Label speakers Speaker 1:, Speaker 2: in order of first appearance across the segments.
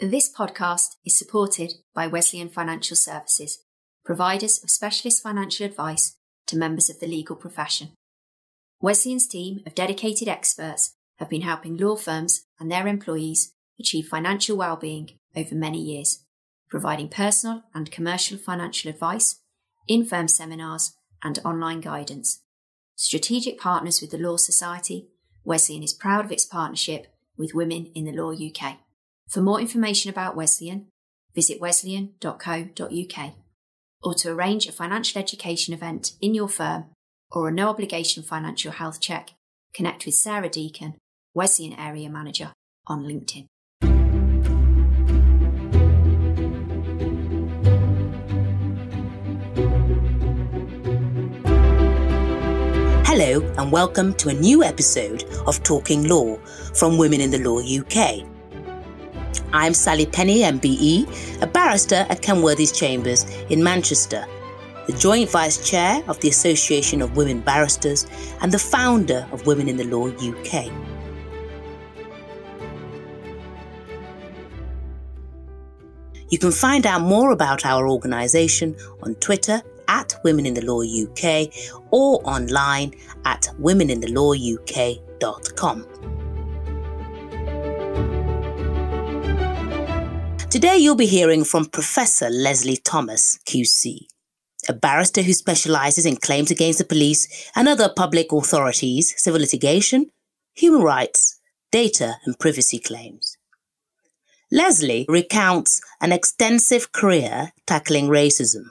Speaker 1: This podcast is supported by Wesleyan Financial Services, providers of specialist financial advice to members of the legal profession. Wesleyan's team of dedicated experts have been helping law firms and their employees achieve financial well-being over many years, providing personal and commercial financial advice, in-firm seminars, and online guidance. Strategic partners with the Law Society, Wesleyan is proud of its partnership with Women in the Law UK. For more information about Wesleyan, visit wesleyan.co.uk or to arrange a financial education event in your firm or a no obligation financial health check, connect with Sarah Deacon, Wesleyan Area Manager, on LinkedIn.
Speaker 2: Hello, and welcome to a new episode of Talking Law from Women in the Law UK. I'm Sally Penni, MBE, a barrister at Kenworthy's Chambers in Manchester, the Joint Vice Chair of the Association of Women Barristers, and the founder of Women in the Law UK. You can find out more about our organisation on Twitter at Women in the Law UK or online at womeninthelawuk.com. Today, you'll be hearing from Professor Leslie Thomas, QC, a barrister who specialises in claims against the police and other public authorities, civil litigation, human rights, data, and privacy claims. Leslie recounts an extensive career tackling racism,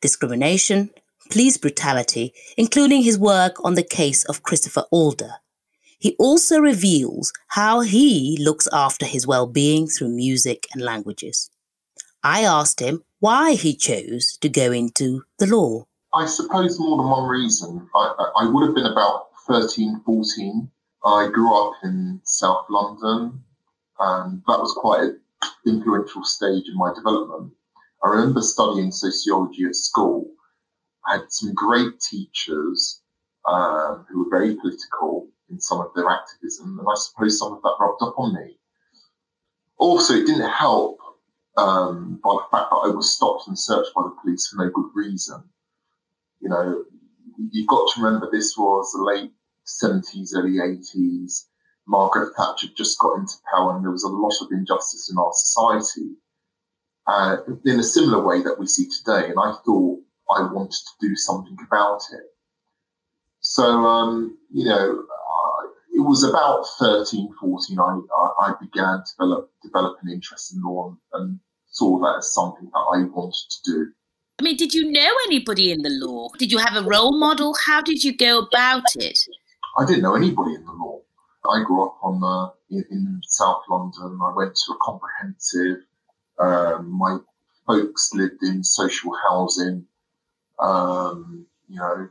Speaker 2: discrimination, police brutality, including his work on the case of Christopher Alder, he also reveals how he looks after his well being through music and languages. I asked him why he chose to go into the law.
Speaker 3: I suppose more than one reason. I, I would have been about 13, 14. I grew up in South London, and that was quite an influential stage in my development. I remember studying sociology at school. I had some great teachers uh, who were very political in some of their activism, and I suppose some of that rubbed up on me. Also, it didn't help um, by the fact that I was stopped and searched by the police for no good reason. You know, you've got to remember this was the late 70s, early 80s. Margaret Thatcher just got into power, and there was a lot of injustice in our society. Uh, in a similar way that we see today, and I thought I wanted to do something about it. So, um, you know, it was about 13, 14, I, I began to develop, develop an interest in law and saw that as something that I wanted to do.
Speaker 2: I mean, did you know anybody in the law? Did you have a role model? How did you go about it?
Speaker 3: I didn't know anybody in the law. I grew up on the, in, in South London. I went to a comprehensive. Um, my folks lived in social housing. Um, you know,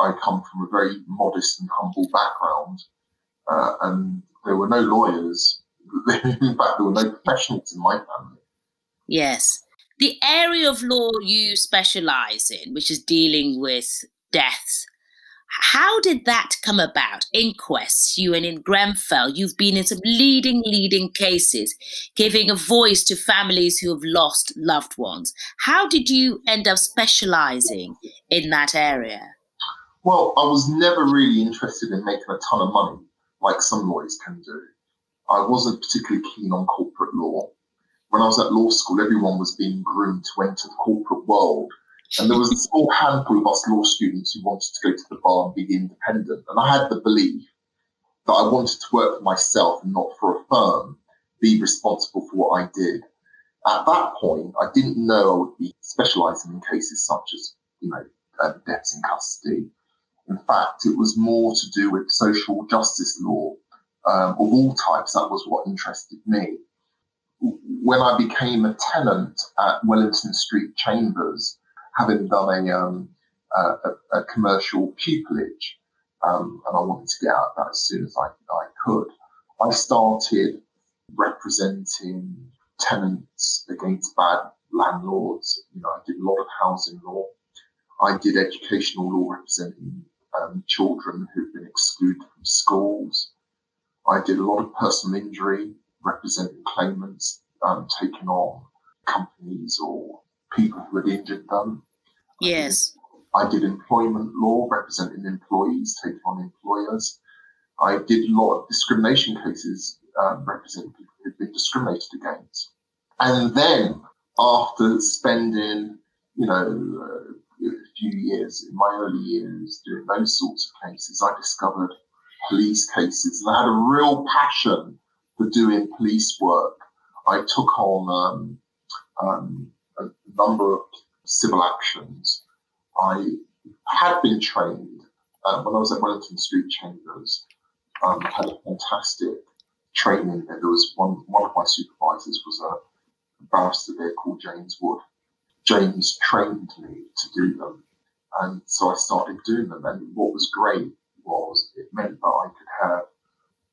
Speaker 3: I come from a very modest and humble background, uh, and there were no lawyers. in fact, there were no professionals in my family.
Speaker 2: Yes. The area of law you specialize in, which is dealing with deaths, how did that come about? Inquests, you and in Grenfell, you've been in some leading, leading cases, giving a voice to families who have lost loved ones. How did you end up specializing in that area?
Speaker 3: Well, I was never really interested in making a ton of money like some lawyers can do. I wasn't particularly keen on corporate law. When I was at law school, everyone was being groomed to enter the corporate world. And there was a small handful of us law students who wanted to go to the bar and be independent. And I had the belief that I wanted to work for myself and not for a firm, be responsible for what I did. At that point, I didn't know I would be specializing in cases such as, you know, uh, deaths in custody, in fact, it was more to do with social justice law um, of all types. That was what interested me. When I became a tenant at Wellington Street Chambers, having done a, um, a, a commercial pupillage, um, and I wanted to get out of that as soon as I, I could, I started representing tenants against bad landlords. You know, I did a lot of housing law. I did educational law representing um, children who've been excluded from schools. I did a lot of personal injury representing claimants um, taken on companies or people who had injured them.
Speaker 2: Yes.
Speaker 3: I did employment law, representing employees, taking on employers. I did a lot of discrimination cases, um, representing people who'd been discriminated against. And then, after spending, you know, uh, few years in my early years doing those sorts of cases, I discovered police cases, and I had a real passion for doing police work. I took on um, um, a number of civil actions. I had been trained uh, when I was at Wellington Street Chambers. Um, had a fantastic training there. There was one one of my supervisors was a barrister there called James Wood. James trained me to do them, and so I started doing them. And what was great was it meant that I could have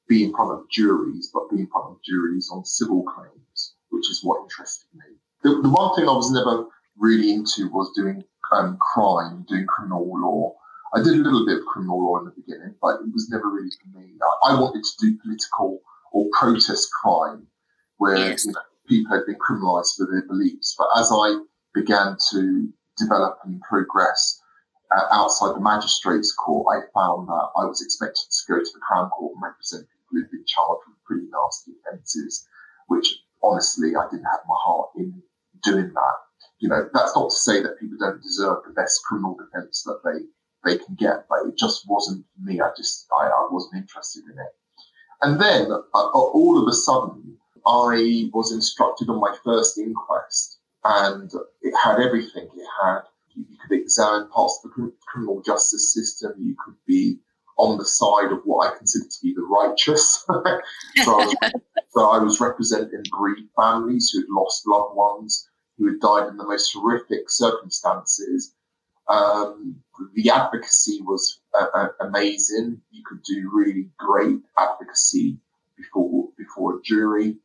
Speaker 3: be in front of juries, but be in front of juries on civil claims, which is what interested me. The, the one thing I was never really into was doing um, crime, doing criminal law. I did a little bit of criminal law in the beginning, but it was never really for me. I, I wanted to do political or protest crime, where yes. you know, people had been criminalised for their beliefs. But as I began to develop and progress uh, outside the magistrates' court, I found that I was expected to go to the Crown Court and represent people who'd been charged with pretty nasty offences, which honestly I didn't have my heart in doing that. You know, that's not to say that people don't deserve the best criminal defence that they they can get, but it just wasn't me. I just I, I wasn't interested in it. And then uh, uh all of a sudden, I was instructed on my first inquest, and it had everything. It had you could examine parts of the criminal justice system. You could be on the side of what I consider to be the righteous. so, I was, so, I was, representing bereaved families who had lost loved ones, who had died in the most horrific circumstances. Um, the advocacy was uh, uh, amazing. You could do really great advocacy before before a jury.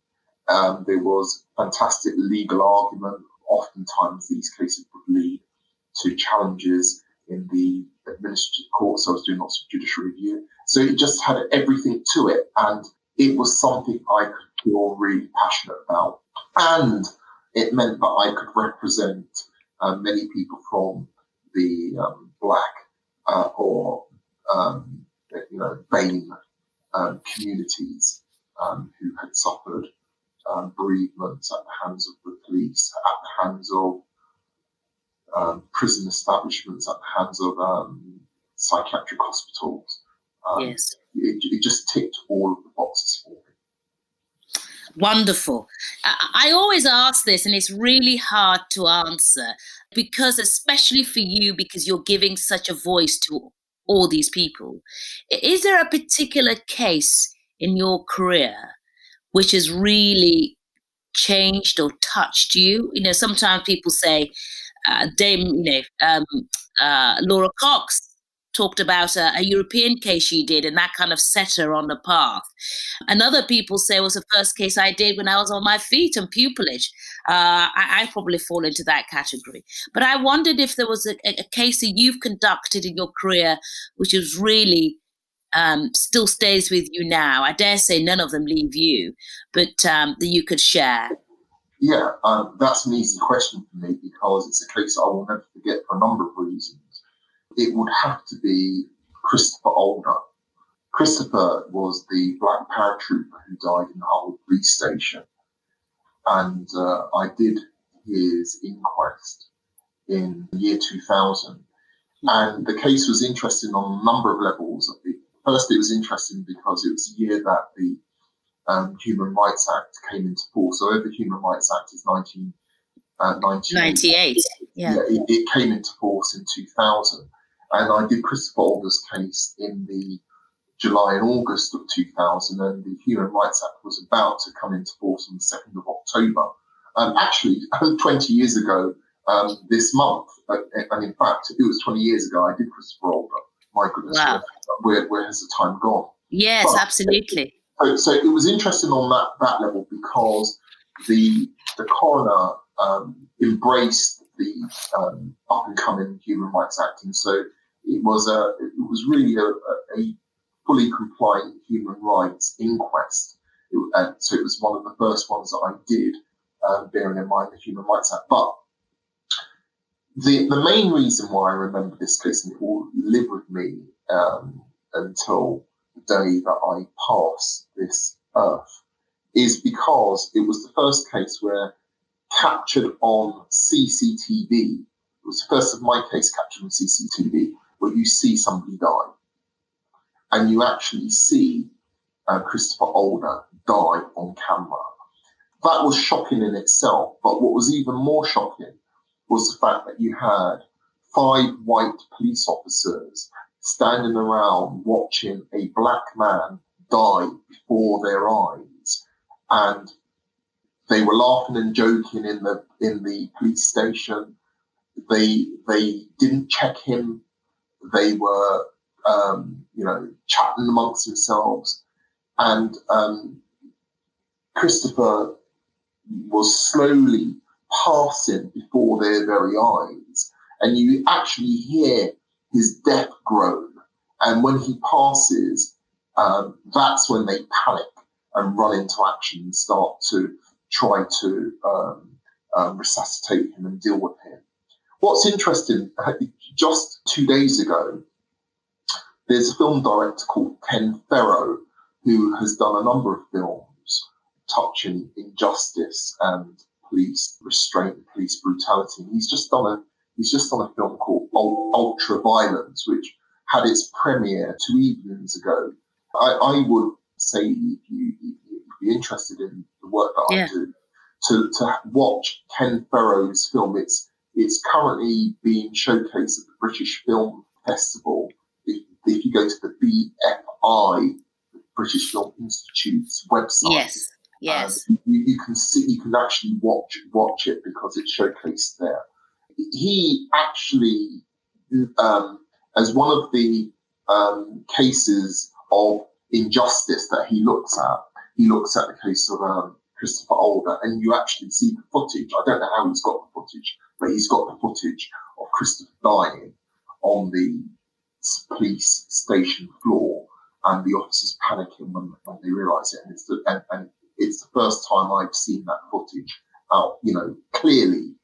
Speaker 3: Um, there was fantastic legal argument. Oftentimes, these cases would lead to challenges in the administrative courts. So I was doing lots of judicial review. So it just had everything to it. And it was something I could feel really passionate about. And it meant that I could represent uh, many people from the um, black uh, or um, you know BAME um, communities um, who had suffered um, bereavements at the hands of the police, at the hands of um, prison establishments, at the hands of psychiatric hospitals.
Speaker 2: yes.
Speaker 3: It, it just ticked all of the boxes for me.
Speaker 2: Wonderful. I always ask this, and it's really hard to answer because, especially for you, because you're giving such a voice to all these people. Is there a particular case in your career which has really changed or touched you? You know, sometimes people say, uh, Dame, you know, um, uh, Laura Cox talked about a, a, European case she did, and that kind of set her on the path. And other people say it was the first case I did when I was on my feet and pupillage. Uh, I, I, probably fall into that category. But I wondered if there was a, a case that you've conducted in your career which is really um, still stays with you now. I dare say none of them leave you, but um, that you could share.
Speaker 3: Yeah, um, that's an easy question for me because it's a case I will never forget for a number of reasons it would have to be Christopher Alder. Christopher was the black paratrooper who died in the Hull police station. And uh, I did his inquest in the year 2000. And the case was interesting on a number of levels. First, it was interesting because it was a year that the um, Human Rights Act came into force. So, the Human Rights Act is 19, uh,
Speaker 2: 98.
Speaker 3: Yeah. yeah it, it, came into force in 2000. And I did Christopher Alder's case in the July and August of 2000, and the Human Rights Act was about to come into force on the 2nd of October. Um, actually, 20 years ago um, this month, uh, and in fact, it was 20 years ago I did Christopher Alder. My goodness, wow. where, where has the time gone?
Speaker 2: Yes, but, absolutely.
Speaker 3: So, so, it was interesting on that, that level because the the coroner um, embraced the um, up and coming Human Rights Act, and so it was a it was really a, a fully compliant human rights inquest. It, and so it was one of the first ones that I did um, bearing in mind the Human Rights Act. But the, the main reason why I remember this case and it will live with me um, until day that I pass this earth is because it was the first case where captured on CCTV, it was the first of my case captured on CCTV, where you see somebody die. And you actually see uh, Christopher Alder die on camera. That was shocking in itself, but what was even more shocking was the fact that you had five white police officers standing around watching a black man die before their eyes. And they were laughing and joking in the in the police station. They they didn't check him. They were um, you know chatting amongst themselves, and um, Christopher was slowly passing before their very eyes, and you actually hear his death groan. And when he passes, um, that's when they panic and run into action and start to try to um, um, resuscitate him and deal with him. What's interesting, just two days ago, there's a film director called Ken Fero who has done a number of films touching injustice and police restraint, police brutality. He's just done a he's just on a film called Ultra Violence, which had its premiere two evenings ago. I, I would say if you, you be interested in the work that yeah. I do, to, to watch Ken Fero's film. It's it's currently being showcased at the British Film Festival. If, if you go to the BFI, the British Film Institute's website,
Speaker 2: yes, yes,
Speaker 3: um, you, you, can see you can actually watch watch it because it's showcased there. He actually, um, as one of the um, cases of injustice that he looks at, he looks at the case of um, Christopher Alder, and you actually see the footage. I don't know how he's got the footage, but he's got the footage of Christopher dying on the police station floor, and the officers panicking when, when they realise it. And it's the and, and, it's the first time I've seen that footage out, you know, clearly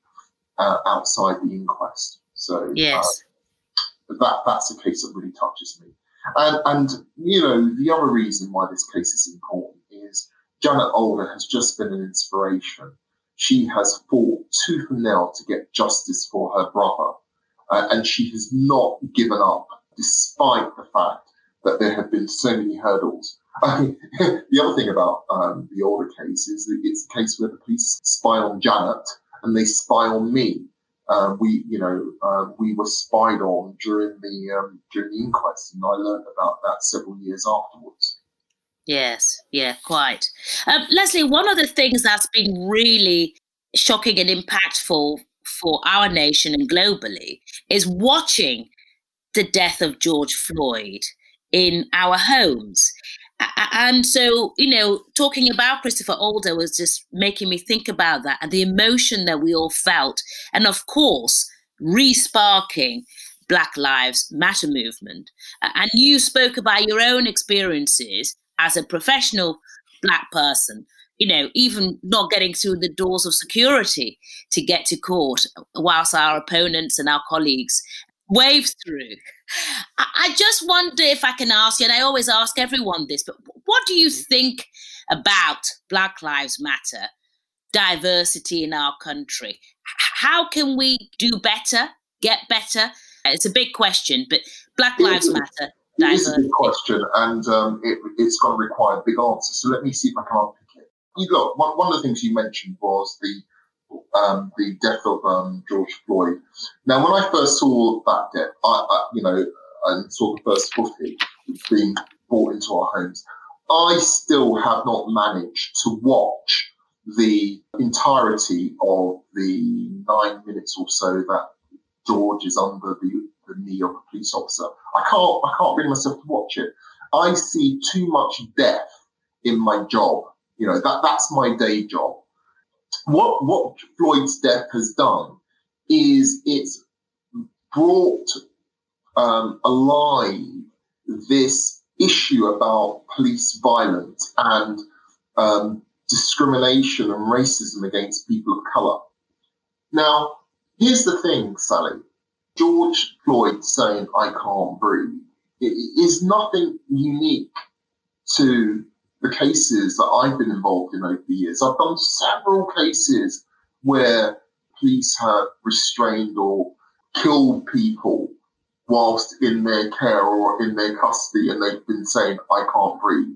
Speaker 3: uh, outside the inquest. So
Speaker 2: yes.
Speaker 3: Uh, that that's a case that really touches me. And, and you know the other reason why this case is important is Janet Alder has just been an inspiration. She has fought tooth and nail to get justice for her brother, uh, and she has not given up despite the fact that there have been so many hurdles. I mean, the other thing about um, the Alder case is that it's a case where the police spy on Janet and they spy on me. Uh, we, you know, uh, we were spied on during the um, during the inquest, and I learned about that several years afterwards.
Speaker 2: Yes, yeah, quite. Um, Leslie, one of the things that's been really shocking and impactful for our nation and globally is watching the death of George Floyd in our homes. And so, you know, talking about Christopher alder was just making me think about that and the emotion that we all felt. And of course, re sparking Black Lives Matter movement. And you spoke about your own experiences as a professional black person you know, even not getting through the doors of security to get to court, whilst our opponents and our colleagues wave through. I just wonder if I can ask you, and I always ask everyone this, but what do you think about Black Lives Matter, diversity in our country? How can we do better, get better? It's a big question, but Black Lives Matter
Speaker 3: it is a big question, and um, it, it's going to require a big answer. So let me see if I can unpick it. You look, one, one of the things you mentioned was the um, the death of um, George Floyd. Now, when I first saw that death, I, I, you know, and saw the first footage being brought into our homes, I still have not managed to watch the entirety of the nine minutes or so that George is under the the knee of a police officer. I can't I can't bring myself to watch it. I see too much death in my job. You know, that that's my day job. What what Floyd's death has done is it's brought um, alive this issue about police violence and um, discrimination and racism against people of colour. Now, here's the thing, Sally. George Floyd saying, I can't breathe, it is nothing unique to the cases that I've been involved in over the years. I've done several cases where police have restrained or killed people whilst in their care or in their custody and they've been saying, I can't breathe.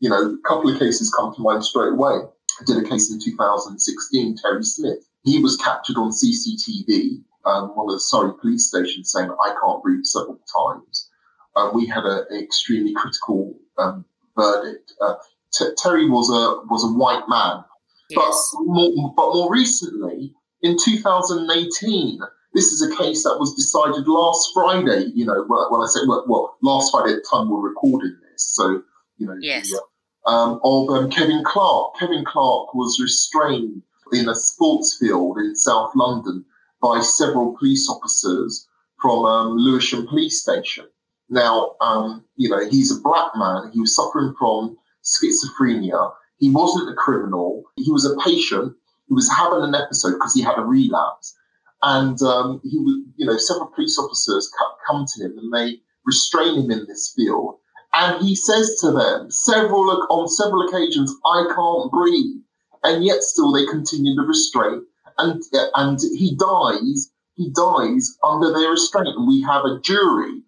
Speaker 3: You know, a couple of cases come to mind straight away. I did a case in 2016, Terry Smith. He was captured on CCTV, um, one of the Surrey police stations, saying, I can't breathe several times. Uh, we had an extremely critical um, verdict. Uh, T- Terry was a was a white man, yes. but more, but more recently, in 2018, this is a case that was decided last Friday. You know, when I say well, well, last Friday at the time we're recording this, so you know,
Speaker 2: yes.
Speaker 3: The, um, of um, Kevin Clarke. Kevin Clarke was restrained in a sports field in South London by several police officers from um, Lewisham Police Station. Now, um, you know, he's a black man. He was suffering from schizophrenia. He wasn't a criminal. He was a patient He was having an episode because he had a relapse. And um, he was, you know, several police officers come to him and they restrain him in this field. And he says to them several on several occasions, "I can't breathe," and yet still they continue to restrain. And and he dies. He dies under their restraint. And we have a jury,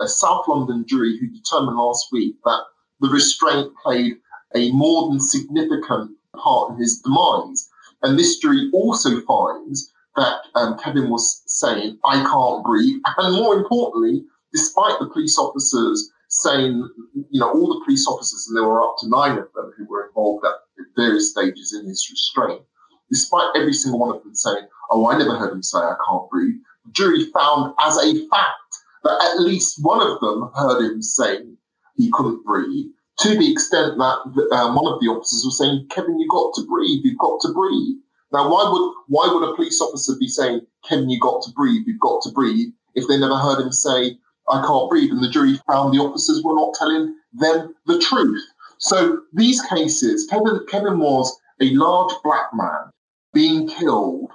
Speaker 3: a South London jury, who determined last week that the restraint played a more than significant part in his demise. And this jury also finds that um, Kevin was saying, I can't breathe. And more importantly, despite the police officers saying, you know, all the police officers, and there were up to nine of them who were involved at various stages in his restraint, despite every single one of them saying, oh, I never heard him say I can't breathe, the jury found as a fact that at least one of them heard him saying he couldn't breathe, to the extent that um, one of the officers was saying, Kevin, you've got to breathe, you've got to breathe. Now, why would why would a police officer be saying, Kevin, you've got to breathe, you've got to breathe, if they never heard him say, I can't breathe, and the jury found the officers were not telling them the truth. So these cases, Kevin, Kevin was a large black man being killed,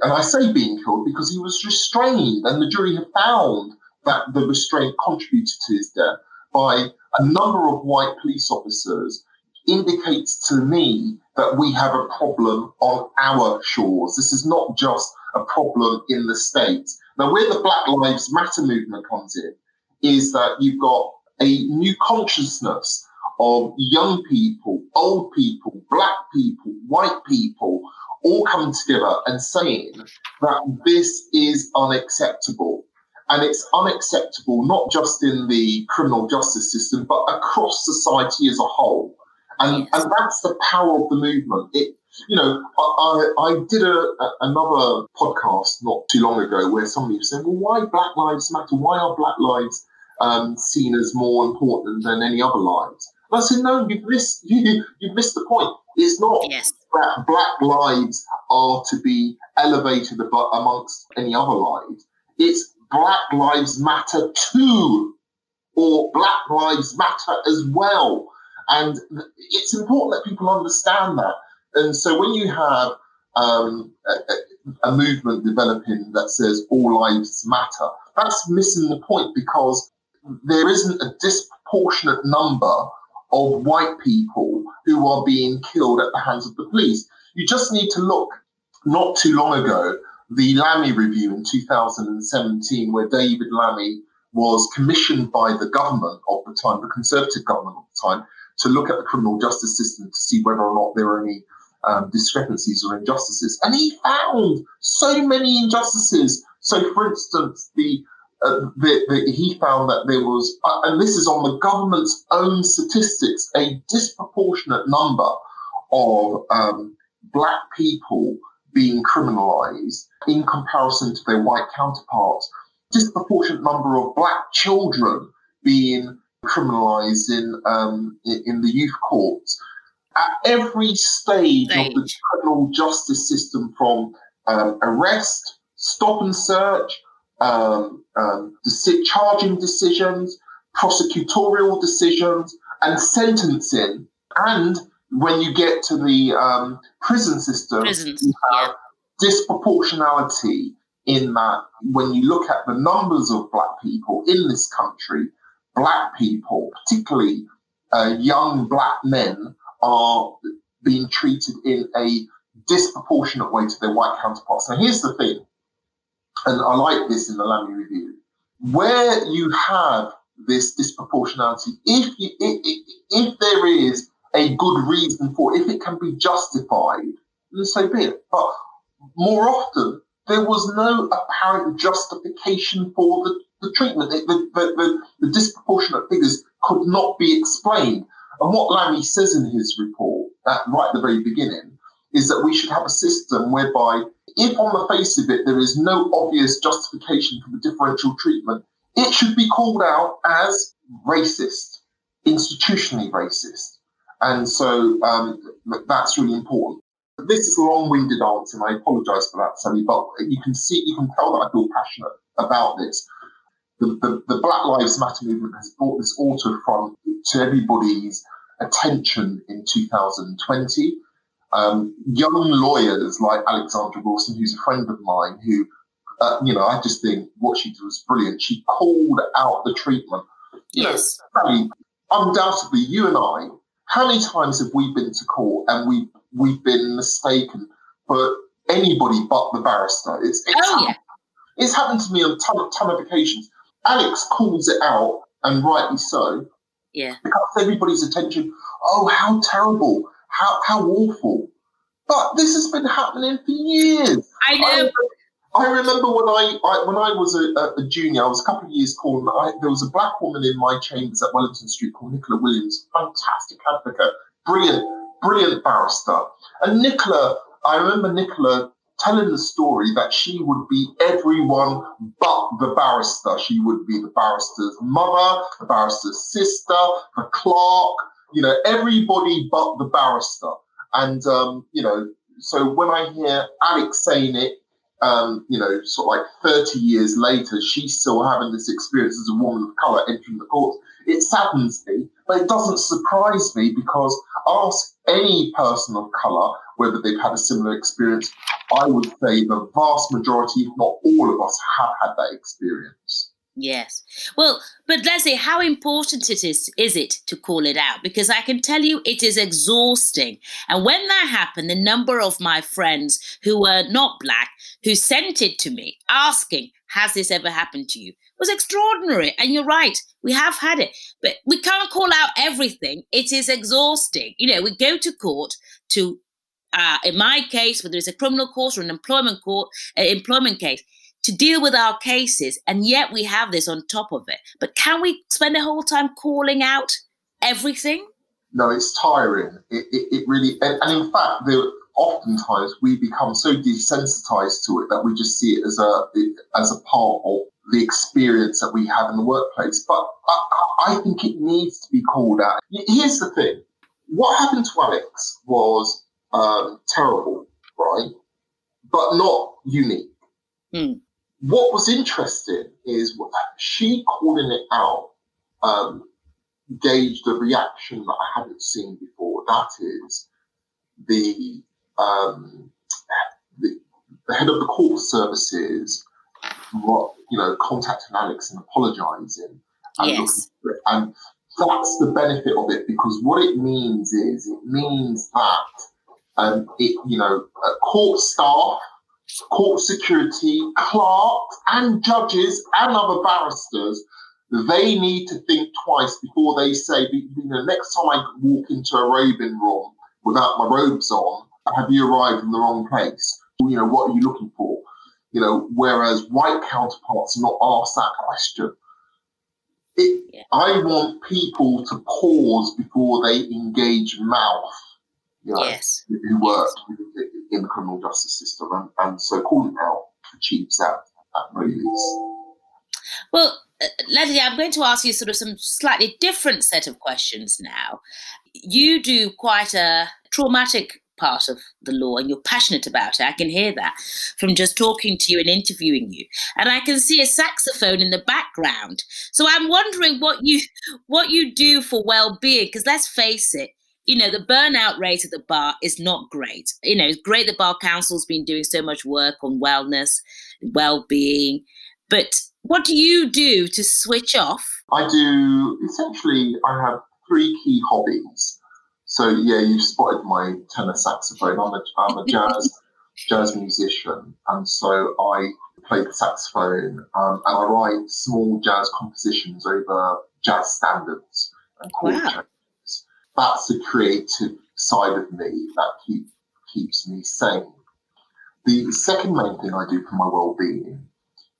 Speaker 3: and I say being killed because he was restrained, and the jury have found that the restraint contributed to his death by a number of white police officers indicates to me that we have a problem on our shores. This is not just a problem in the States. Now, where the Black Lives Matter movement comes in is that you've got a new consciousness of young people, old people, black people, white people, all coming together and saying that this is unacceptable. And it's unacceptable not just in the criminal justice system, but across society as a whole. And, yes. and that's the power of the movement. It, you know, I, I, I did a, a, another podcast not too long ago where somebody was saying, well, why Black Lives Matter? Why are Black lives um, seen as more important than any other lives? And I said, no, you've missed, you, you've missed the point. It's not
Speaker 2: yes.
Speaker 3: that Black lives are to be elevated amongst any other lives. It's Black Lives Matter too, or Black Lives Matter as well. And it's important that people understand that. And so when you have um, a, a, movement developing that says all lives matter, that's missing the point because there isn't a disproportionate number of white people who are being killed at the hands of the police. You just need to look not too long ago, the Lammy review in 2017, where David Lammy was commissioned by the government of the time, the Conservative government of the time, to look at the criminal justice system to see whether or not there are any um, discrepancies or injustices. And he found so many injustices. So, for instance, the, uh, the, the he found that there was, uh, and this is on the government's own statistics, a disproportionate number of um, black people being criminalized in comparison to their white counterparts. Disproportionate number of black children being criminalised in um, in the youth courts. At every stage, stage. of the criminal justice system, from um, arrest, stop and search, um, um, charging decisions, prosecutorial decisions, and sentencing, and when you get to the um, prison system,
Speaker 2: Prisons,
Speaker 3: you have disproportionality in that when you look at the numbers of black people in this country, black people, particularly uh, young black men, are being treated in a disproportionate way to their white counterparts. Now, here's the thing, and I like this in the Lammy Review, where you have this disproportionality, if, you, if, if there is a good reason for if it can be justified, then so be it. But more often, there was no apparent justification for the, the treatment. It, the, the, the, disproportionate figures could not be explained. And what Lammy says in his report, right at the very beginning, is that we should have a system whereby, if on the face of it there is no obvious justification for the differential treatment, it should be called out as racist, institutionally racist. And so um, that's really important. This is a long-winded answer, and I apologise for that, Sally. But you can see, you can tell that I feel passionate about this. The, the, the Black Lives Matter movement has brought this all to front to everybody's attention in 2020. Um, young lawyers like Alexandra Wilson, who's a friend of mine, who, uh, you know, I just think what she did was brilliant. She called out the treatment.
Speaker 2: Yes.
Speaker 3: Sally, undoubtedly, you and I, how many times have we been to court and we we've been mistaken for anybody but the barrister? It's, it's
Speaker 2: oh, yeah.
Speaker 3: It's happened to me on a ton, ton of occasions. Alex calls it out, and rightly so.
Speaker 2: Yeah.
Speaker 3: Because everybody's attention. Oh, how terrible! How how awful! But this has been happening for years.
Speaker 2: I know.
Speaker 3: I, I remember when I, I, when I was a, a, junior, I was a couple of years called. I, there was a black woman in my chambers at Wellington Street called Nicola Williams, fantastic advocate, brilliant, brilliant barrister. And Nicola, I remember Nicola telling the story that she would be everyone but the barrister. She would be the barrister's mother, the barrister's sister, the clerk, you know, everybody but the barrister. And, um, you know, so when I hear Alex saying it, um, you know, sort of like 30 years later, she's still having this experience as a woman of colour entering the courts. It saddens me, but it doesn't surprise me because ask any person of colour whether they've had a similar experience. I would say the vast majority, if not all of us, have had that experience.
Speaker 2: Yes. Well, but Leslie, how important it is is it to call it out? Because I can tell you it is exhausting. And when that happened, the number of my friends who were not black who sent it to me asking, has this ever happened to you? was extraordinary. And you're right, we have had it. But we can't call out everything. It is exhausting. You know, we go to court to uh, in my case, whether it's a criminal court or an employment court, uh, employment case, to deal with our cases, and yet we have this on top of it. But can we spend the whole time calling out everything?
Speaker 3: No, it's tiring. It, it, it really, and, in fact, there, oftentimes we become so desensitized to it that we just see it as a as a part of the experience that we have in the workplace. But I, I think it needs to be called out. Here's the thing: what happened to Alex was um, terrible, right? But not unique.
Speaker 2: Mm
Speaker 3: what was interesting is she calling it out um, gauged a reaction that I hadn't seen before. That is the, um, the, the head of the court services, what you know, contacting Alex and apologising. And,
Speaker 2: yes.
Speaker 3: and that's the benefit of it because what it means is it means that um, it you know uh, court staff court security, clerks, and judges and other barristers, they need to think twice before they say, you know, next time I walk into a robing room without my robes on, have you arrived in the wrong place? You know, what are you looking for? You know, whereas white counterparts are not asked that question. It, yeah. I want people to pause before they engage mouth. You know,
Speaker 2: yes.
Speaker 3: Who work in the criminal justice system. And, and so calling out achieves that at very least.
Speaker 2: Well, uh, Leslie, I'm going to ask you sort of some slightly different set of questions now. You do quite a traumatic part of the law and you're passionate about it. I can hear that from just talking to you and interviewing you. And I can see a saxophone in the background. So I'm wondering what you what you do for well-being because let's face it, you know, the burnout rate at the bar is not great. You know, it's great the Bar Council's been doing so much work on wellness, well being. But what do you do to switch off?
Speaker 3: I do essentially, I have three key hobbies. So, yeah, you've spotted my tenor saxophone. I'm a, I'm a jazz, jazz musician. And so I play the saxophone um, and I write small jazz compositions over jazz standards and chord wow that's the creative side of me that keep, keeps me sane. The second main thing I do for my well-being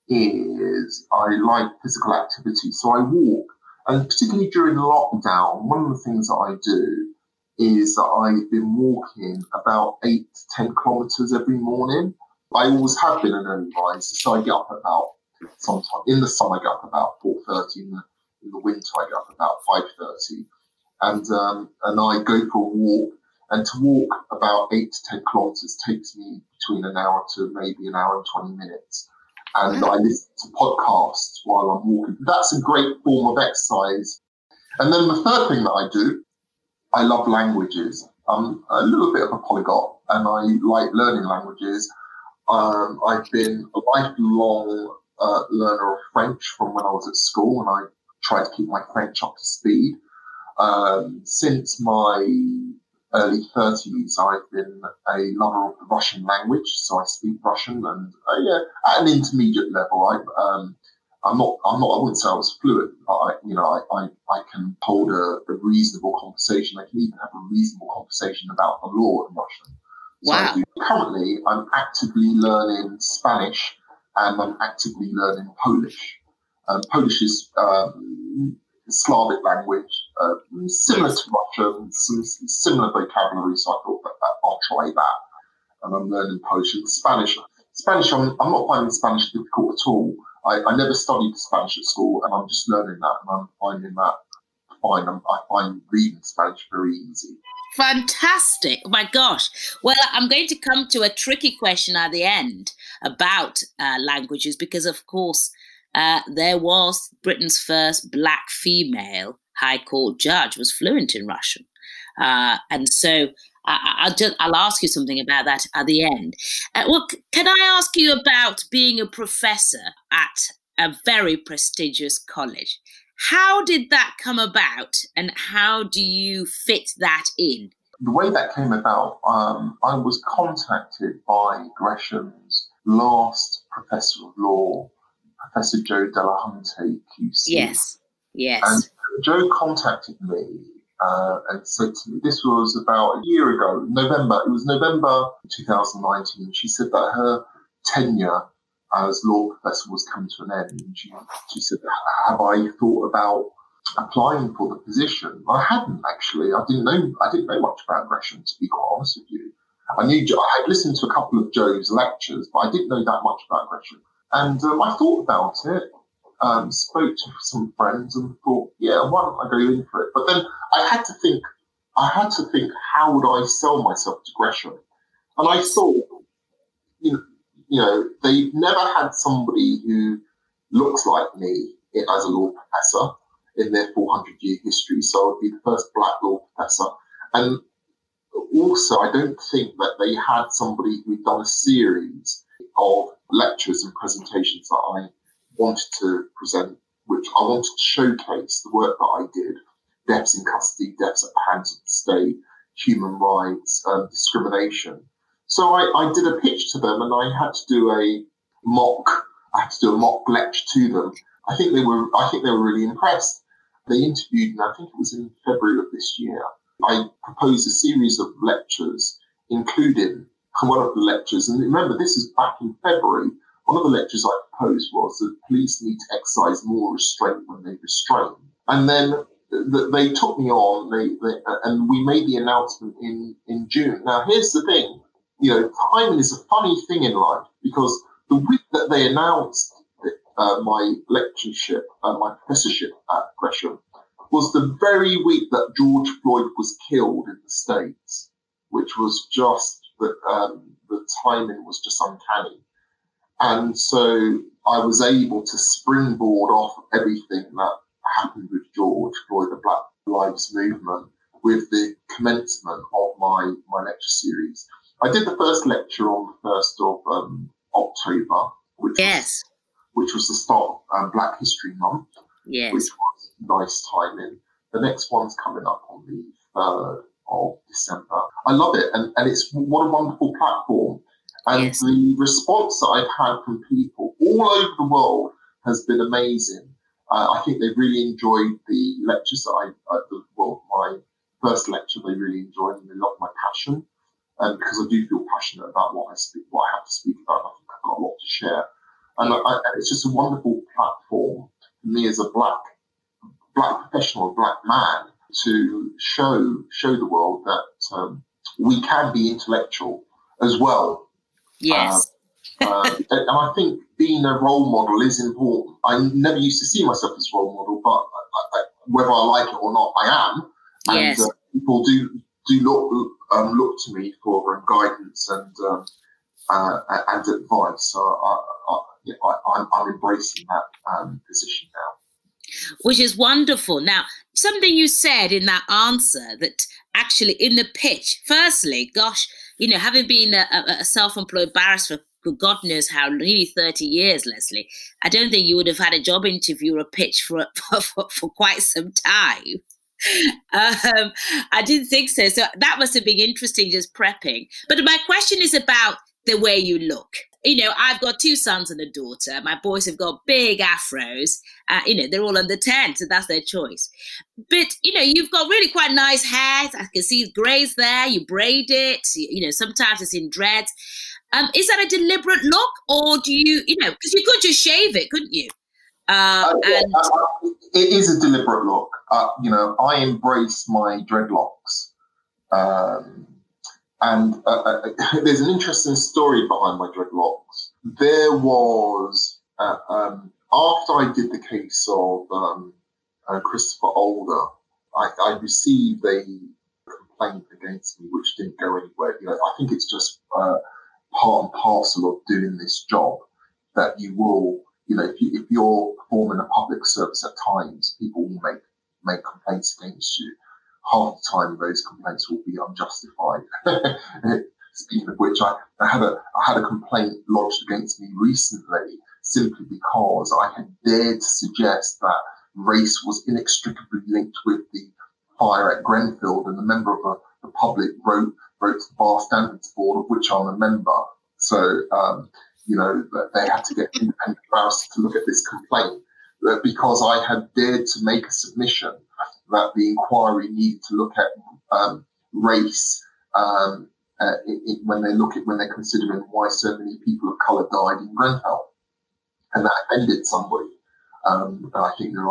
Speaker 3: is I like physical activity. So I walk, and particularly during lockdown, one of the things that I do is that I've been walking about eight to ten kilometers every morning. I always have been an early riser, so I get up about sometime in the summer I get up about four thirty. In the in the winter I get up about five thirty and um, and I go for a walk. And to walk about eight to ten kilometers takes me between an hour to maybe an hour and twenty minutes. And I listen to podcasts while I'm walking. That's a great form of exercise. And then the third thing that I do, I love languages. I'm a little bit of a polyglot, and I like learning languages. Um, I've been a lifelong uh, learner of French from when I was at school, and I try to keep my French up to speed. Um, since my early 30s, I've been a lover of the Russian language, so I speak Russian, and uh, yeah, at an intermediate level, I, um, I'm not, I'm not, I wouldn't say I was fluent, but I, you know, I, I, I can hold a, a, reasonable conversation. I can even have a reasonable conversation about the law in Russian.
Speaker 2: Wow.
Speaker 3: So currently, I'm actively learning Spanish and I'm actively learning Polish. Um, Polish is um, Slavic language, uh, similar to Russian, some similar vocabulary. So I thought that, that I'll try that. And I'm learning Polish and Spanish. Spanish, I'm, I'm not finding Spanish difficult at all. I, I never studied Spanish at school, and I'm just learning that, and I'm finding that fine. I'm, I find reading Spanish very easy.
Speaker 2: Fantastic. Oh my gosh. Well, I'm going to come to a tricky question at the end about uh, languages because, of course, uh, there was Britain's first black female High Court judge was fluent in Russian, uh, and so I, will just I'll ask you something about that at the end. Uh, well, can I ask you about being a professor at a very prestigious college? How did that come about, and how do you fit that in?
Speaker 3: The way that came about, um, I was contacted by Gresham's last professor of law, Professor Jo Delahunty, QC.
Speaker 2: Yes, yes.
Speaker 3: And Jo contacted me uh, and said to me, this was about a year ago, November, it was November 2019. She said that her tenure as law professor was coming to an end. And she, she said, have I thought about applying for the position? I hadn't actually. I didn't know, I didn't know much about Gresham, to be quite honest with you. I knew, I had listened to a couple of Jo's lectures, but I didn't know that much about Gresham. And um, I thought about it, um, spoke to some friends, and thought, yeah, why don't I go in for it? But then I had to think, I had to think, how would I sell myself to Gresham? And I thought, you know, you know, they never had somebody who looks like me as a law professor in their 400 year history. So I'd be the first black law professor. And also, I don't think that they had somebody who'd done a series of lectures and presentations that I wanted to present, which I wanted to showcase the work that I did deaths in custody, deaths at the hands of the state, human rights, um, discrimination. So I, I did a pitch to them and I had to do a mock, I had to do a mock lecture to them. I think they were, I think they were really impressed. They interviewed me, I think it was in February of this year. I proposed a series of lectures, including one of the lectures, and remember, this is back in February. One of the lectures I proposed was that police need to exercise more restraint when they restrain. And then they took me on, they, they, and we made the announcement in, in June. Now, here's the thing you know, timing is a funny thing in life because the week that they announced uh, my lectureship, uh, my professorship at Gresham, was the very week that George Floyd was killed in the States, which was just that um, the timing was just uncanny. And so I was able to springboard off everything that happened with George Floyd, the Black Lives Movement, with the commencement of my, my lecture series. I did the first lecture on the 1st of um, October, which
Speaker 2: yes.
Speaker 3: was, which was the start of um, Black History Month,
Speaker 2: yes.
Speaker 3: which was nice timing. The next one's coming up on the 3rd of December. I love it, and, and it's what a wonderful platform. And yes. the response that I've had from people all over the world has been amazing. Uh, I think they really enjoyed the lectures that I, uh, the, well, my first lecture, they really enjoyed and they loved my passion. And because I do feel passionate about what I speak, what I have to speak about, I think I've got a lot to share. And, I, and it's just a wonderful platform for me as a black, black professional, black man to show, show the world that um, we can be intellectual as well.
Speaker 2: Yes.
Speaker 3: Uh, uh, and I think being a role model is important. I never used to see myself as a role model, but I, I, whether I like it or not, I am. And
Speaker 2: yes. uh,
Speaker 3: people do do look um, look to me for um, guidance and um, uh, and advice. So I, I, am embracing that um, position now.
Speaker 2: Which is wonderful. Now, something you said in that answer that actually in the pitch, firstly, gosh, you know, having been a, a self-employed barrister for God knows how, nearly 30 years, Leslie, I don't think you would have had a job interview or a pitch for, for, for quite some time. Um, I didn't think so. So that must have been interesting just prepping. But my question is about the way you look. You know, I've got two sons and a daughter. My boys have got big afros. Uh, you know, they're all under 10, so that's their choice. But, you know, you've got really quite nice hair. I can see grays there. You braid it. You know, sometimes it's in dreads. Um, is that a deliberate look, or do you, you know, because you could just shave it, couldn't you?
Speaker 3: Uh, uh, and uh, it is a deliberate look. Uh, you know, I embrace my dreadlocks, um, and uh, uh, there's an interesting story behind my dreadlocks. There was um, after I did the case of um, Christopher Alder, I, I, received a complaint against me, which didn't go anywhere. You know, I think it's just part and parcel of doing this job that you will, you know, if, you, if you're performing a public service at times, people will make make complaints against you. Half the time, those complaints will be unjustified. Speaking of which, I, I had a I had a complaint lodged against me recently simply because I had dared to suggest that race was inextricably linked with the fire at Grenfell, and the member of the, the public wrote wrote to the Bar Standards Board, of which I'm a member. So, um, you know, they had to get independent barristers to look at this complaint uh, because I had dared to make a submission that the inquiry needed to look at um, race um, uh, it, it, when they look at when they're considering why so many people of colour died in Grenfell, and that offended somebody. Um, I think their,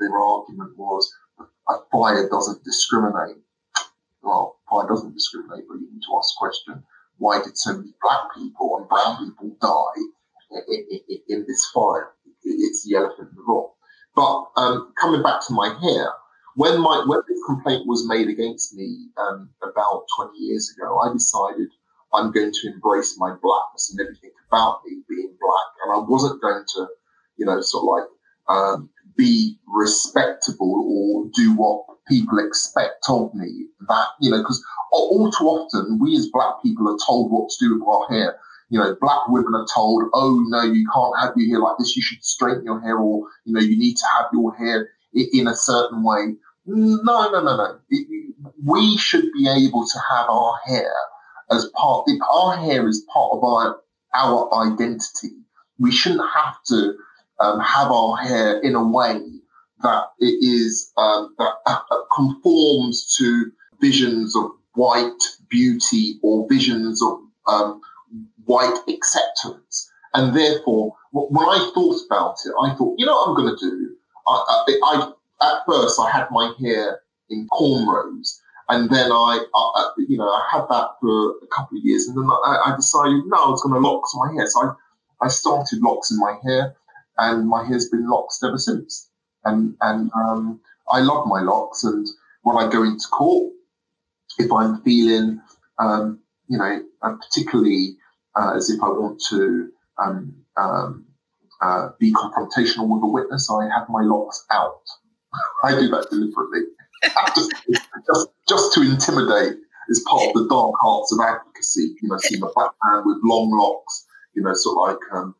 Speaker 3: their argument was a fire doesn't discriminate well, fire doesn't discriminate, but you need to ask the question, why did so many black people and brown people die in, in, in this fire? It's the elephant in the room. But um, coming back to my hair, when my when this complaint was made against me um, about 20 years ago, I decided I'm going to embrace my blackness and everything about me being black, and I wasn't going to, you know, sort of like um, be respectable or do what people expect of me that, you know, because all too often we as black people are told what to do with our hair. You know, black women are told, oh, no, you can't have your hair like this. You should straighten your hair or, you know, you need to have your hair in a certain way. No, no, no, no. we should be able to have our hair as part, our hair is part of our, our identity, we shouldn't have to um, have our hair in a way that it is um, that uh, conforms to visions of white beauty or visions of um, white acceptance. And therefore, when I thought about it, I thought, you know what I'm going to do? I, I, at first, I had my hair in cornrows. And then I, I, you know, I had that for a couple of years, and then I, decided no, I was going to locks my hair. So I, I started locks in my hair, and my hair's been locked ever since and and um, I love my locks. And when I go into court, if I'm feeling, um, you know, particularly uh, as if I want to um, um, uh, be confrontational with a witness, I have my locks out. I do that deliberately. just, just, just to intimidate is part of the dark arts of advocacy. You know, seeing a black man with long locks, you know, sort of like um,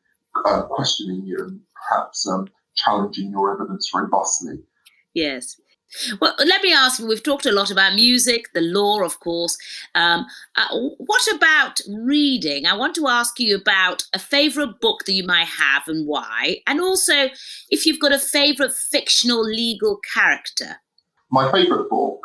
Speaker 3: uh, questioning you and perhaps um, challenging your evidence robustly.
Speaker 2: Yes. Well, let me ask you. We've talked a lot about music, the law, of course. Um, uh, what about reading? I want to ask you about a favorite book that you might have and why, and also if you've got a favorite fictional legal character.
Speaker 3: My favorite book,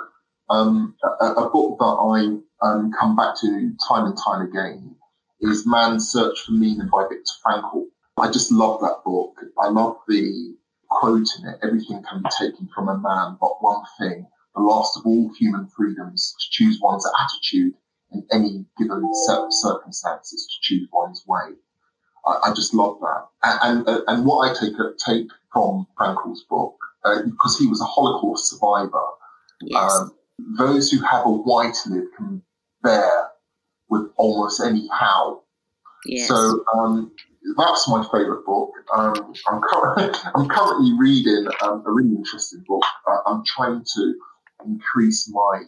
Speaker 3: um, a, a, book that I um, come back to time and time again, is Man's Search for Meaning by Viktor Frankl. I just love that book. I love the quote in it, everything can be taken from a man but one thing, the last of all human freedoms, to choose one's attitude in any given set of circumstances, to choose one's way. I, I just love that. And, and, uh, and what I take, take from Frankl's book, uh, because he was a Holocaust survivor, yes. um, those who have a white lid can bear with almost any how. Yes. So um, that's my favourite book. Um, I'm, cur- I'm, currently reading um, a really interesting book. Uh, I'm trying to increase my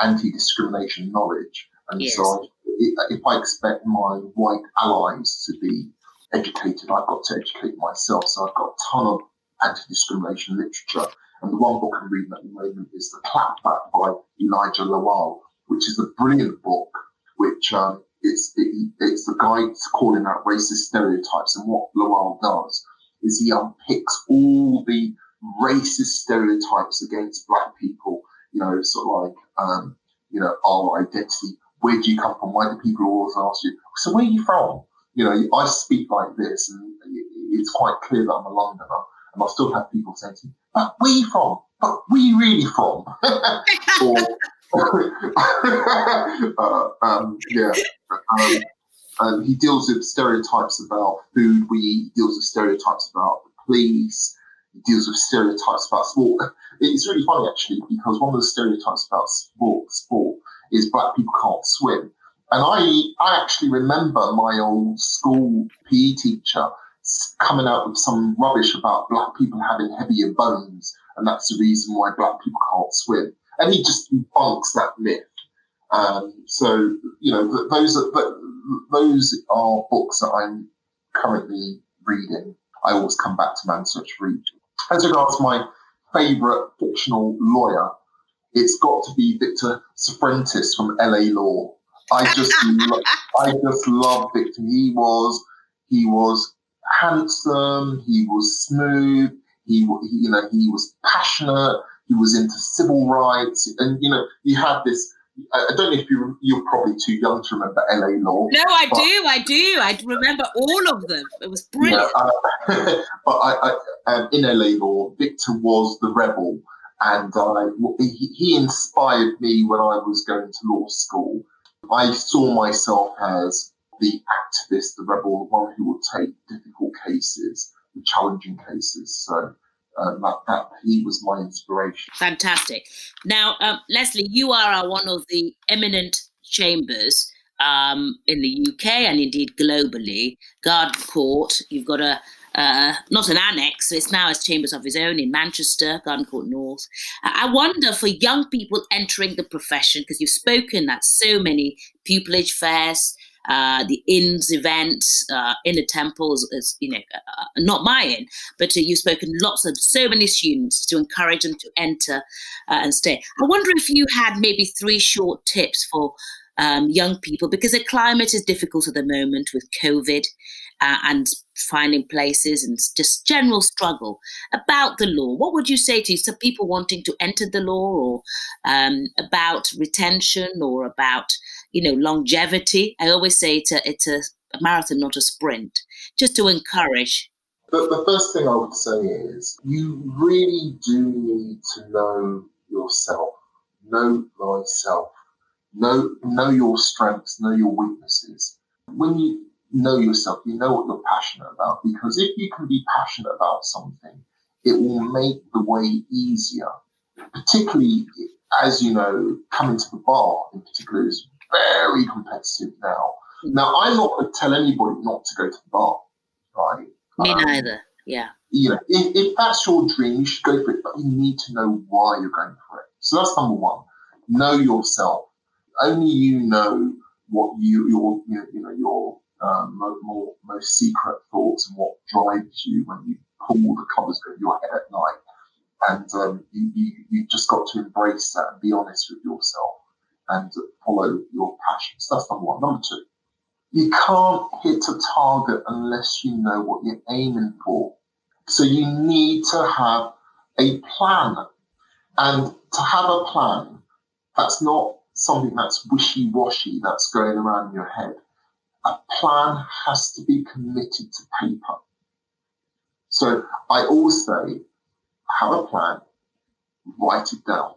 Speaker 3: anti-discrimination knowledge, and yes. so if I expect my white allies to be educated, I've got to educate myself. So I've got a ton of anti-discrimination literature, and the one book I'm reading at the moment is The Clapback by Elijah Lawal, which is a brilliant book, which um, it's it, it's the guy calling out racist stereotypes, and what Lawal does is he unpicks all the racist stereotypes against black people. You know, sort of like um, you know our identity. Where do you come from? Why do people always ask you? So where are you from? You know, I speak like this, and it's quite clear that I'm a Londoner, and I still have people saying to me, "But where are you from? But where are you really from?" or, uh, um, yeah. Um, um, he deals with stereotypes about food we eat. He deals with stereotypes about the police. He deals with stereotypes about sport. It's really funny actually because one of the stereotypes about sport, sport is black people can't swim. And I, I actually remember my old school PE teacher coming out with some rubbish about black people having heavier bones, and that's the reason why black people can't swim and he just debunks that myth. Um, so you know those are those are books that I'm currently reading. I always come back to Man's Search for Read. As regards my favourite fictional lawyer, it's got to be Victor Cifuentes from LA Law. I just lo- I just love Victor. He was he was handsome. He was smooth. He, he you know he was passionate. He was into civil rights, and you know, he had this. I don't know if you you're probably too young to remember LA Law.
Speaker 2: No, I but, do, I do. I remember all of them. It was brilliant. Yeah, uh,
Speaker 3: but I, I um, in LA Law, Victor was the rebel, and he, he inspired me when I was going to law school. I saw myself as the activist, the rebel, the one who would take difficult cases, the challenging cases. So uh, that, that, he was my inspiration.
Speaker 2: Fantastic. Now, um, Leslie, you are one of the eminent chambers um, in the UK and indeed globally. Garden Court, you've got a uh, not an annex, it's now as chambers of his own in Manchester, Garden Court North. I wonder for young people entering the profession, because you've spoken at so many pupillage fairs, uh, the inns events uh, in the temples is, you know, uh, not my inn, but uh, you've spoken lots of so many students to encourage them to enter uh, and stay. I wonder if you had maybe three short tips for um, young people because the climate is difficult at the moment with COVID uh, and finding places and just general struggle about the law. What would you say to some people wanting to enter the law or um, about retention or about, you know, longevity? I always say it's a, it's a, marathon, not a sprint, just to encourage.
Speaker 3: The, the first thing I would say is you really do need to know yourself, know thyself, know, know your strengths, know your weaknesses. When you know yourself, you know what you're passionate about. Because if you can be passionate about something, it will make the way easier. Particularly, as you know, coming to the bar in particular is very competitive now. Now, I'm not going to tell anybody not to go to the bar, right?
Speaker 2: Me um, neither. Yeah.
Speaker 3: You know, if, if that's your dream, you should go for it, but you need to know why you're going for it. So that's number one. Know yourself. Only you know what you your you know your um, more, most secret thoughts and what drives you when you pull the covers over your head at night. And um, you, you, you just got to embrace that and be honest with yourself and follow your passions. That's number one. Number two, you can't hit a target unless you know what you're aiming for. So you need to have a plan. And to have a plan, that's not something that's wishy washy, that's going around in your head. A plan has to be committed to paper. So I always say, have a plan, write it down,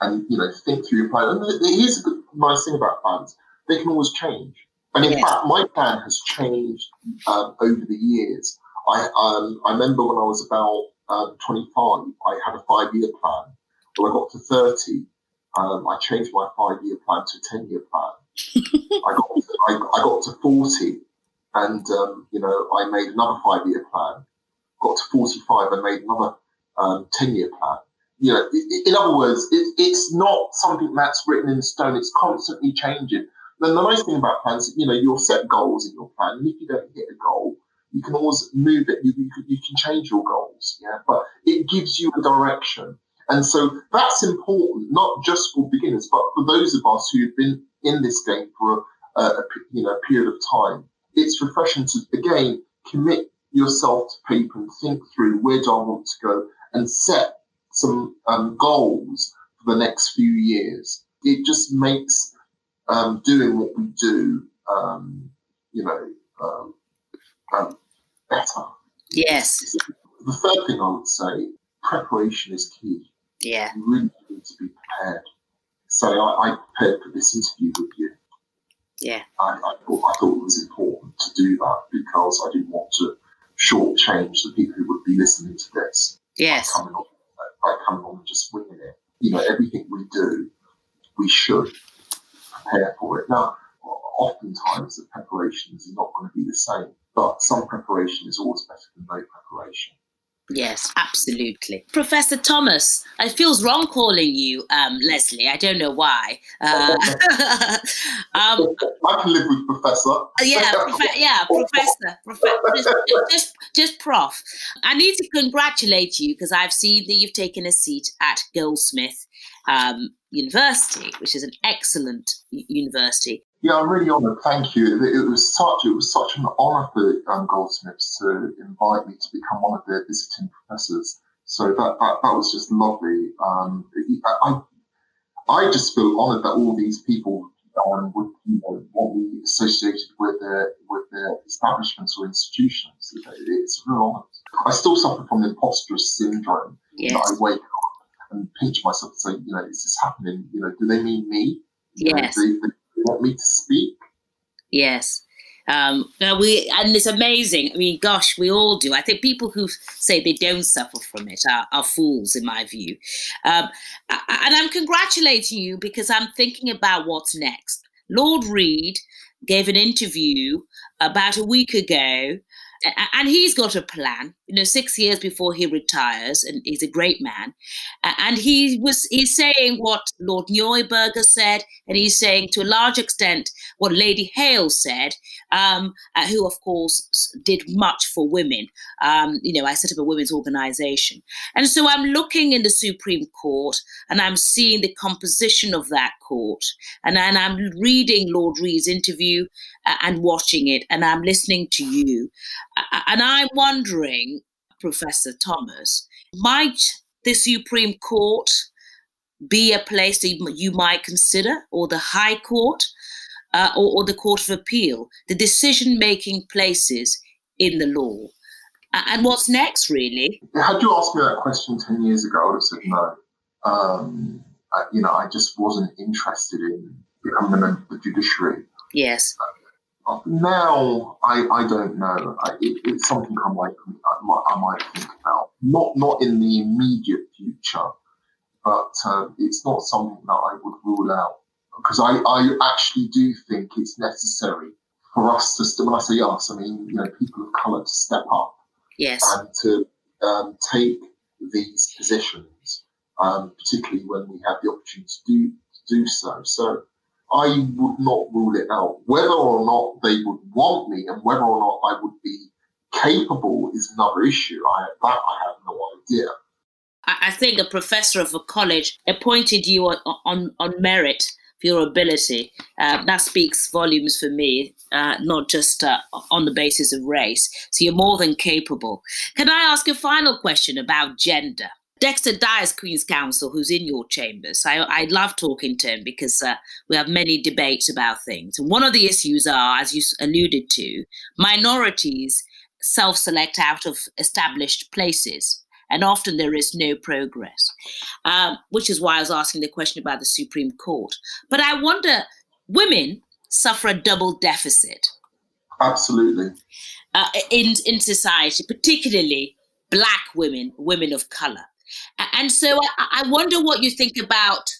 Speaker 3: And, you know, think through your plan. And here's a nice thing about plans. They can always change. And in yes. fact, my plan has changed um, over the years. I, um, I remember when I was about um, 25, I had a five year plan. When I got to 30, um, I changed my five year plan to a 10 year plan. I, got to, I, I, got to 40 and, um, you know, I made another five year plan. Got to 45 I made another um, 10 year plan. You know, in other words, it, it's not something that's written in stone. It's constantly changing. Then the nice thing about plans, you know, you'll set goals in your plan, and if you don't hit a goal, you can always move it. You, you, you can change your goals, yeah. But it gives you a direction, and so that's important, not just for beginners, but for those of us who have been in this game for a, a, a you know period of time. It's refreshing to again commit yourself to paper and think through where do I want to go and set some um, goals for the next few years. It just makes um, doing what we do, um, you know, um, um, better.
Speaker 2: Yes.
Speaker 3: The third thing I would say, preparation is key.
Speaker 2: Yeah.
Speaker 3: You really need to be prepared. So I, I prepared for this interview with you.
Speaker 2: Yeah.
Speaker 3: I, I, thought, I thought it was important to do that because I didn't want to shortchange the people who would be listening to this.
Speaker 2: Yes.
Speaker 3: Coming on, by coming on and just winging it. You know, everything we do, we should prepare for it. Now, oftentimes the preparations are not going to be the same, but some preparation is always better than no preparation.
Speaker 2: Yes, absolutely. Professor Thomas, it feels wrong calling you um, Leslie. I don't know why. Uh,
Speaker 3: um, I can live with Professor.
Speaker 2: yeah, prof- yeah, Professor. Prof- just, just, just Prof. I need to congratulate you because I've seen that you've taken a seat at Goldsmith um, University, which is an excellent university.
Speaker 3: Yeah, I'm really honoured. Thank you. It, was such it was such an honour for um, Goldsmiths to invite me to become one of their visiting professors. So that that, that was just lovely. Um, I I just feel honoured that all these people um, would you know want me associated with their with their establishments or institutions. It's a real honour. I still suffer from the imposter syndrome.
Speaker 2: Yes.
Speaker 3: I wake up and pinch myself and say, you know, is this happening? You know, do they mean me?
Speaker 2: Yes.
Speaker 3: You know, they, they, want me to speak.
Speaker 2: Yes. Um, we and it's amazing. I mean, gosh, we all do. I think people who say they don't suffer from it are, are fools, in my view. Um, and I'm congratulating you because I'm thinking about what's next. Lord Reed gave an interview about a week ago and he's got a plan. You know six years before he retires and he's a great man. And he was he's saying what lord neuberger said and he's saying to a large extent what lady hale said um, uh, who of course did much for women. Um, you know i set up a women's organization. And so i'm looking in the supreme court and i'm seeing the composition of that court and i'm reading lord reed's interview uh, and watching it and i'm listening to you. And I'm wondering, Professor Thomas, might the Supreme Court be a place that you might consider, or the High Court, uh, or, or, the Court of Appeal, the decision making places in the law? And what's next, really?
Speaker 3: Had you asked me that question 10 years ago, I would have said no. Um, I, you know, I just wasn't interested in becoming a the judiciary.
Speaker 2: Yes.
Speaker 3: Uh, now, I, I don't know. I, it, it's something I might, I might, I might think about. Not not in the immediate future, but uh, it's not something that I would rule out because I, I actually do think it's necessary for us to. When I say us, I mean you know people of colour to step up.
Speaker 2: Yes.
Speaker 3: And to um, take these positions um, particularly when we have the opportunity to do, to do so. So I would not rule it out. Whether or not they would want me and whether or not I would be capable is another issue. I, that I have no idea.
Speaker 2: I think a professor of a college appointed you on, on, on merit your ability. Uh, that speaks volumes for me, uh, not just uh, on the basis of race. So you're more than capable. Can I ask a final question about gender? Dexter Dias, Queen's Counsel, who's in your chambers, I, I love talking to him because uh, we have many debates about things. And one of the issues are, as you alluded to, minorities self select out of established places and often there is no progress, um, which is why I was asking the question about the Supreme Court. But I wonder, women suffer a double deficit.
Speaker 3: Absolutely.
Speaker 2: Uh, in in society, particularly black women, women of color, and so I, I wonder what you think about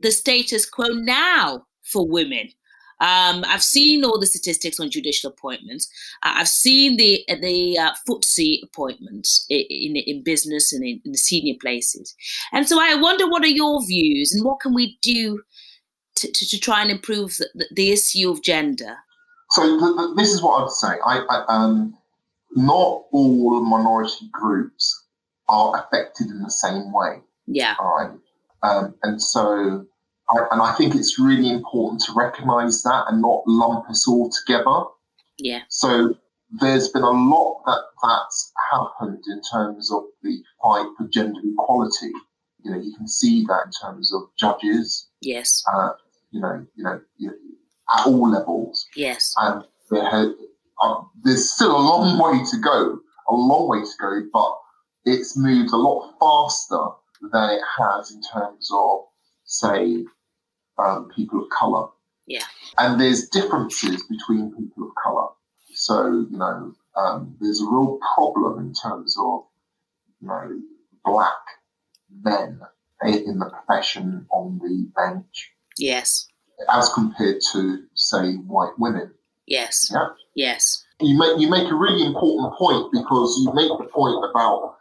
Speaker 2: the status quo now for women um, I've seen all the statistics on judicial appointments. Uh, I've seen the the uh, FTSE appointments in, in, in business and in, in, the senior places. And so I wonder what are your views and what can we do to, to, to try and improve the, the, issue of gender?
Speaker 3: So the, the, this is what I'd say. I, I, um, not all minority groups are affected in the same way.
Speaker 2: Yeah.
Speaker 3: All right. Um, and so I, and I think it's really important to recognise that and not lump us all together.
Speaker 2: Yeah.
Speaker 3: So there's been a lot that that's happened in terms of the fight for gender equality. You know, you can see that in terms of judges.
Speaker 2: Yes.
Speaker 3: Uh, you know, you know, you know, at all levels.
Speaker 2: Yes.
Speaker 3: And there uh, there's still a long way to go, a long way to go, but it's moved a lot faster than it has in terms of, say, um, people of color.
Speaker 2: Yeah.
Speaker 3: And there's differences between people of color. So, you know, um, there's a real problem in terms of, you know, black men in the profession on the bench.
Speaker 2: Yes.
Speaker 3: As compared to, say, white women.
Speaker 2: Yes.
Speaker 3: Yeah.
Speaker 2: Yes.
Speaker 3: You make you make a really important point because you make the point about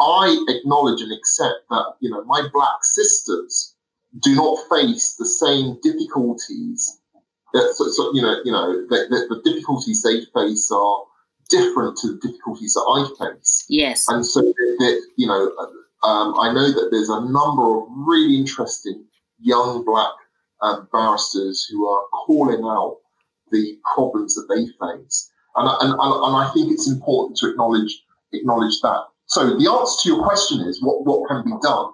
Speaker 3: I acknowledge and accept that you know my black sisters do not face the same difficulties. So, so, you know, you know, the, the, the, difficulties they face are different to the difficulties that I face.
Speaker 2: Yes.
Speaker 3: And so, that, you know, um, I know that there's a number of really interesting young black uh, barristers who are calling out the problems that they face. And, and, and I think it's important to acknowledge acknowledge that. So the answer to your question is what, what can be done?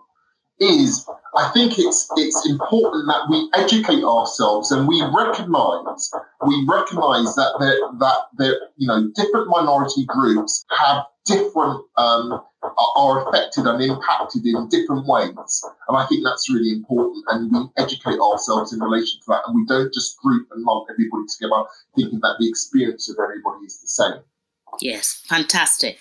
Speaker 3: Is I think it's it's important that we educate ourselves and we recognise we recognise that there, that you know different minority groups have different um, are affected and impacted in different ways, and I think that's really important. And we educate ourselves in relation to that, and we don't just group and lump everybody together, thinking that the experience of everybody is the same.
Speaker 2: Yes, fantastic.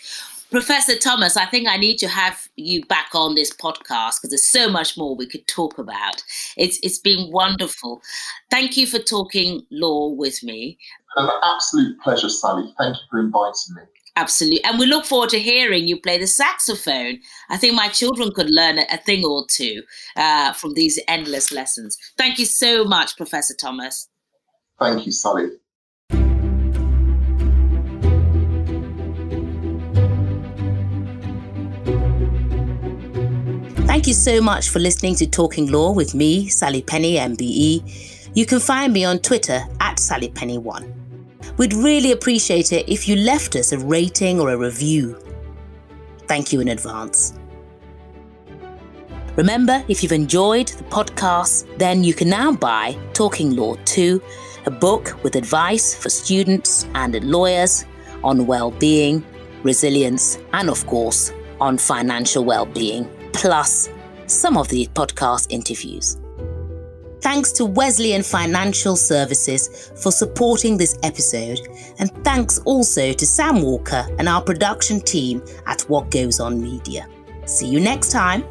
Speaker 2: Professor Thomas, I think I need to have you back on this podcast because there's so much more we could talk about. It's it's been wonderful. Thank you for talking law with me.
Speaker 3: An absolute pleasure, Sally. Thank you for inviting me.
Speaker 2: Absolutely. And we look forward to hearing you play the saxophone. I think my children could learn a, a thing or two uh, from these endless lessons. Thank you so much, Professor Thomas.
Speaker 3: Thank you, Sally.
Speaker 2: Thank you so much for listening to Talking Law with me, Sally Penni, MBE. You can find me on Twitter at SallyPenni1. We'd really appreciate it if you left us a rating or a review. Thank you in advance. Remember, if you've enjoyed the podcast, then you can now buy Talking Law 2, a book with advice for students and lawyers on well-being, resilience, and of course, on financial well-being plus some of the podcast interviews. Thanks to Wesleyan Financial Services for supporting this episode, and thanks also to Sam Walker and our production team at What Goes On Media. See you next time.